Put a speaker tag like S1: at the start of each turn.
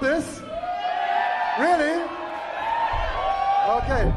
S1: Do really this? Really? Okay.